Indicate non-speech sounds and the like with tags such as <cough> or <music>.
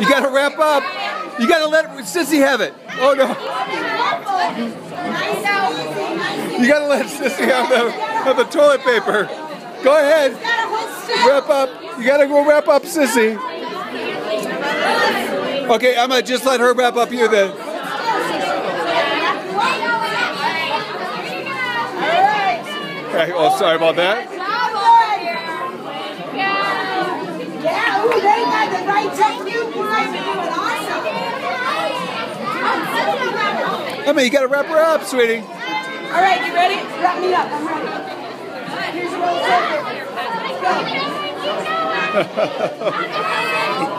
You gotta wrap up. You gotta let Sissy have it. Oh no. You gotta let Sissy have the, have the toilet paper. Go ahead. Wrap up. You gotta go wrap up Sissy. Okay, I'm gonna just let her wrap up you then. Okay, oh, sorry about that. Yeah, ooh, they got the right technique. You guys are doing awesome. Emma, you gotta wrap her up, sweetie. All right, you ready? Wrap me up. I'm ready. Here's a roll <laughs> of